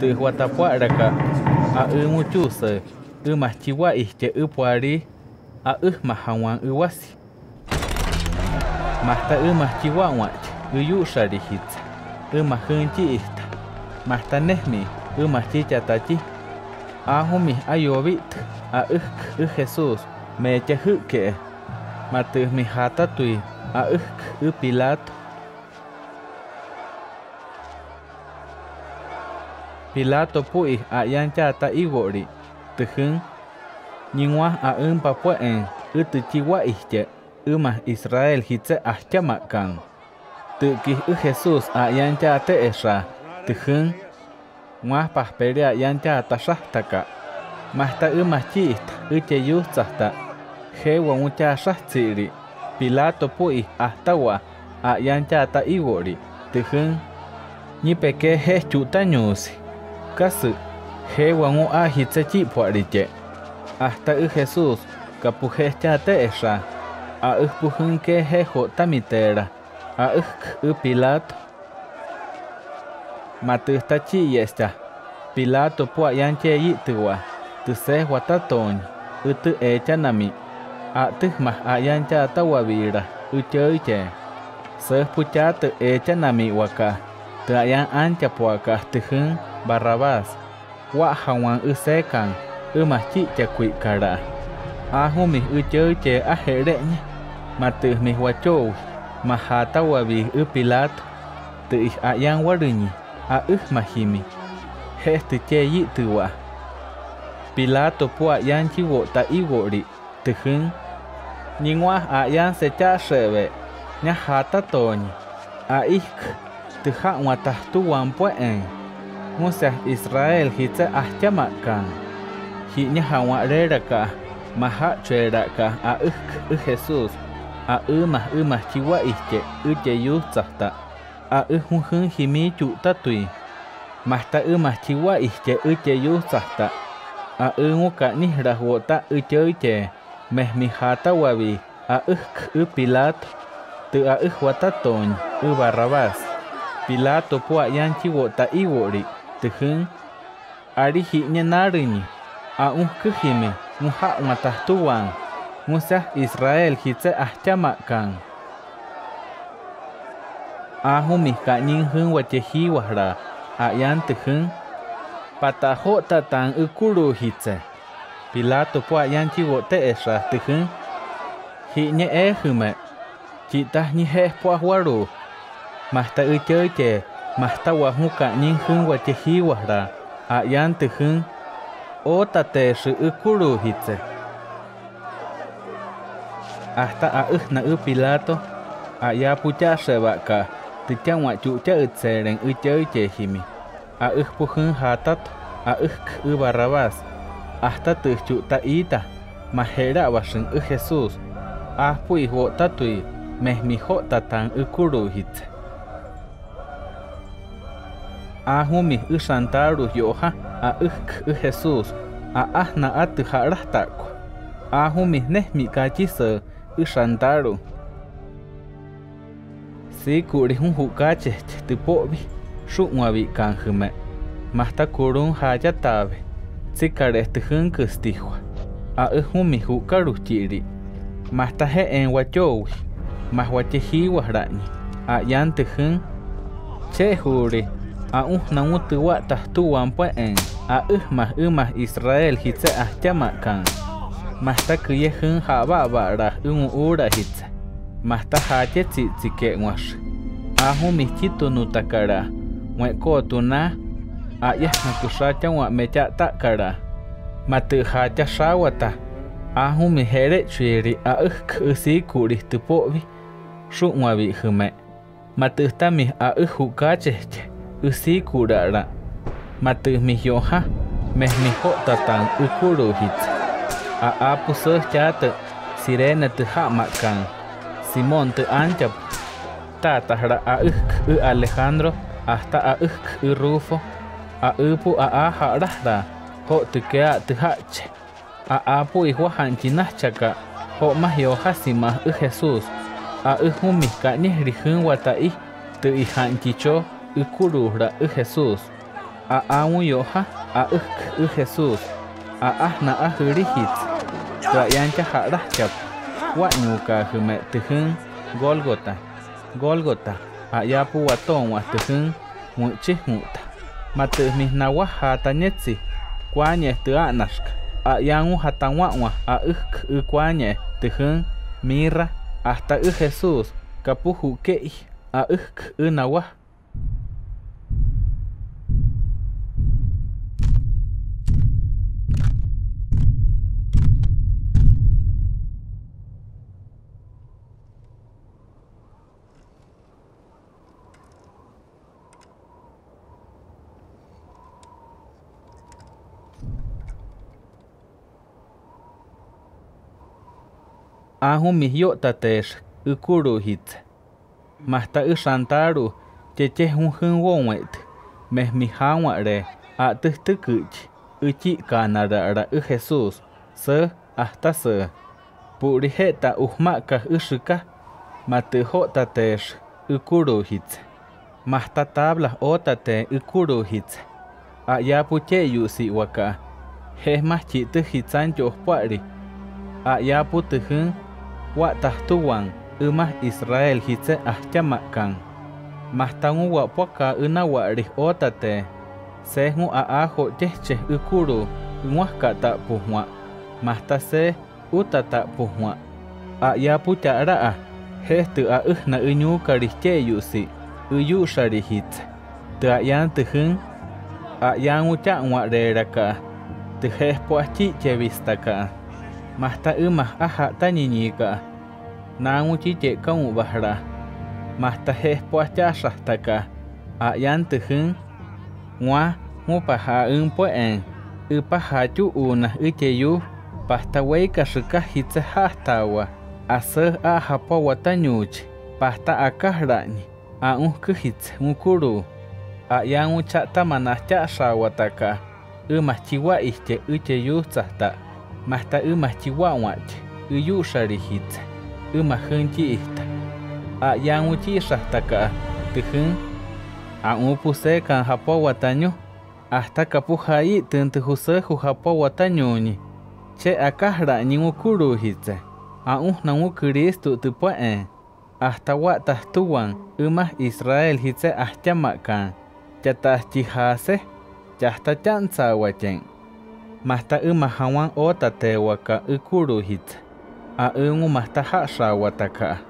ตือหัวตาพวาระกะอาอือมุจูเสอือมาชิวะอิเจอือปวารีอาอือมาฮังวังอือวสิมาตาอือมาชิวะวัดอือยูชาริฮิตอือมาฮึงจีอิตมาตาเนหมีอือมาชิจัตตาจีอาหุมิอายวิทอาอึกอึเฮซูสเมเจฮึเกมาตือมิฮาตาตุยอาอึกอึปิลาต Pilato pui ayan ta igori. Tejun. Nyingwa a un papuen. Utuchiwa iche. Uma Israel hitse ahchamakan. Tuki u Jesus ayan chata esra. Tejun. Ngwa paspere ayan chata shahtaka. Mahta uma chista. Uche yustasta. Hewa mucha shastiri. Pilato pui ahtawa. Ayan chata igori. Tejun. Ni peque es chutañusi kasi he wangu a hitse chi puariche. Hasta y Jesús kapujesta te esha. A y pujun que hejo tamitera. A y pilato. Matusta chi yesta. Pilato pua yanche yitua. Tuse huatatón. Utu echa nami. A tihma ayancha tawabira. Uche uche. Sehpuchatu echa nami waka. Teayan anca puaka teheng barabas. Wa hawan usekan, umachi cakui kara. Ahu mih uceu ce ahereknya. Matuh mih wacou, mahata wabi upilat. tuh ayang warinyi, aih mahimi. Heh te ceyi tuwa. Pilato pua yang ciwo ta iwori, teheng. Ningwah ayang seca sebe, nyahata tonyi. Aih teha watah tuan pueng. Musa Israel hita ahtiamaka. Hinya hawa reraka. Maha ceraka a uk Jesus. A umah umah ciwa ihke uje yu cahta. A hun himi cu tatui. Mahta umah ciwa ihke uje yu cahta. A unguka nihrahwota uje uje. Meh mihata wabi. A uk upilat. Tu a uk Ubarabas. Pilato pua ta wota iwori teheng ari hinya narini a un kuhime muha tuang, Musa Israel hitse ahtama kan Ahu mihka nyingheng watehi wahra a yan teheng ta tatang ukuru hitse Pilato pua yanchi wota esra teheng hinya ehume kita nyiheh puah waruh Mahta ucheche, mahta wahuka ninjun wachehiwara, ayan tijun, otate shi ukuru hitze. Hasta a uhna u pilato, aya à, pucha sebaka, tichan wachucha utseren ucheche himi. À, a uhpujun hatat, a à, uhk u barrabas, hasta tichuta ita, mahera wasin u Jesús, ahpu ihwotatui, mehmihotatan ukuru hitze. ahumi ishantaru yoha a ik Jesús a ahna ahumi nehmi kachisa isantaru sikuri hun hukache tipobi shuwabi kanjime masta kurun hayatabe tsikarestijinkistihua a ihumi Chiri, masta he enwachowi Wahrani, a yantijin chehuri aún namu tuwa tahtuwan pue'en a ijmas ijmas israel hitse ahtyamakan mahta kiye jin jaba'ba'raj ijun ura hitse mahta jatye tsi'tsike'uax ajun mijtyitu nutakara we'kootunaj a'yajnakuxatyan wa'metya'ta'kara matä'jatya xawata ajun mijere'chwiri a'äj k'äsiku'rij täpo'vi xu'nwavi'jäme' matäjtamij a'äj ju'kachejtye Usi kudara, Matu miyoha. Meh miho tatang ukuruhit. Aa pusah jatuh. Sirena teha makan. Simon te ancap. Tatahra auk u Alejandro. Hasta auk u Rufo. Aupu aa harahra. Ho tukea A apu ihwa hanchinah chaka. Ho mahyoha simah u Jesus. Aa humihka nih rihun watai. Te cho y curuhra y Jesus A aun yoha a ik y Jesús. A ahna a hirihit. Trayancha harachap. Wanyuka hume tijin Golgota. Golgota. ta, Ayapu waton watijin muchihmuta. Matihmis nawaha tanyetsi. Kwanye tuanashka. A yangu hatanwawa a ik y kwanye tijin mirra hasta y Jesús. Kapuhu kei a ik na nawah. mahta ahun mihyo'tatex ikuruji't majta ixantaru chechejunjän wowe't mejmi jawa're a'täjtäkä'ch ätyi'kanara'ra ä jesus sä ajta sä pu'rije'ta ujma'kaj äxäkaj matäjo'tatex ikuruji't majta tablas ótate ikuruji't a'yapuche'yu'si'waka jejmajchi'täjitsantyojpä'ri a'yaputäjän watahtuwan imah Israel hitse ahyamakkan. Mahtangu wapwaka ina warih otate. Sehngu aaho yehche ikuru ngwahkata puhwa. Mahtase Ta puhwa. Ayapu taraa. Hehtu a ihna inyu karihkeyusi. Iyu sharihitse. Tayan tihun. Ayan uta ngwareraka. Tihespo achichevistaka. mahta imah aha taninika nangu chiche kamu bahra mahta heh puasya sahtaka ayan teheng ngwa ngupaha empoen ipaha cu unah iceyu pasta weika seka hitse hahtawa ase aha pawatanyuch pasta akahrani Aung kehitse ngukuru ayan ucak tamanah cak sawataka imah ciwa ihce iceyu sahtak mahta ima chihuahuach, iyusha rijitza, ima hunchi ista. A yanguchi ishahtaka tijin, a upuse kan hapo wataño, hasta kapuhai tintihuse hapo watañoñi. Che akahra nyingukuru hitza, a uhnangu kristu tipuaen. Hasta watahtuwan ima Israel hitze ahtamakan, chatahchihase, chahtachansawachen. mata mahta ka ịkụrụ hit a mata ungu mahta ka